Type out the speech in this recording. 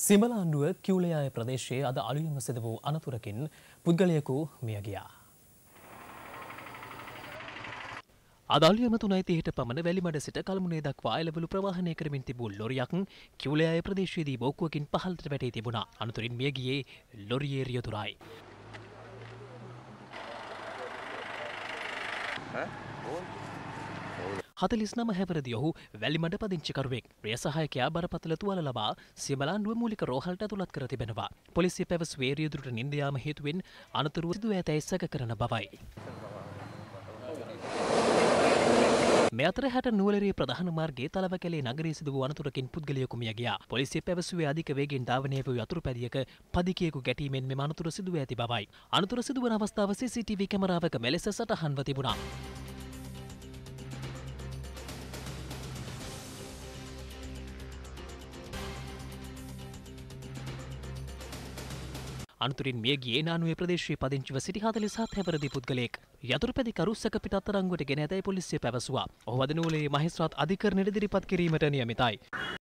සිමලාන්ඩුව කිව්ලයාය ප්‍රදේශයේ අද අලුයම සිද වූ අනතුරකින් පුද්ගලයකු මිය ගියා. අදල්යම තුනයිතියට පමණ වැලිමඩ සිට කළමුණේ දක්වා එලවලු ප්‍රවාහනය කරමින් තිබූ ලොරියක් කිව්ලයාය ප්‍රදේශයේදී බෝක්කුවකින් පහල්ට වැටේ තිබුණා අනතුරින් මියගියේ ලොරියේරිය තුරයි. හතලිස් නම හැවරදි ඔහු වැලිමඩ පදිංචිකරුවෙක් ප්‍රියසහයකයා බරපතල තුවල ලබා සිමලාන්ුව මූලික රෝහල්ට ඇතුළත් කර තිබෙනවා. පොලිසිය පැවස් වේරියදුරට නින්දයාම හේතුවෙන් අනතුරුව සිදුව ඇතැයි සැක කරන බවයි. මේ අතර හැට නුවලරේ ප්‍රධාන මාර්ගයේ තලව කැලේ නගරයේ සිදු වූ අනතුරකින් පුද්ගලයෙකු මිය ගියා. පොලිසිය පැවසුවේ අධික වේගෙන් ධාවනය වූ යතුරු පැදියක පදිකයෙකු ගැටීමෙන් මෙම අනතුර සිදුව ඇති බවයි. අනතුර සිදුවන අවස්ථාව CCTV කැමරාවක මෙලෙස සටහන්ව තිබුණා. අනතුරින් මේ ගේනානුවේ ප්‍රදේශයේ පදිංචිව සිටි හතලිස් හත් හැවරදි පුද්ගලයෙක් යතුරුපැදි කරුස්සක පිට අත්අඩංගුවට ගෙන ඇතැයි පොලිසිය පැවසුවා. ඔහු අද නූලේ මහේස්ත්‍රාත් අධිකරණයට ඉදිරිපත් කිරීමට නියමිතයි.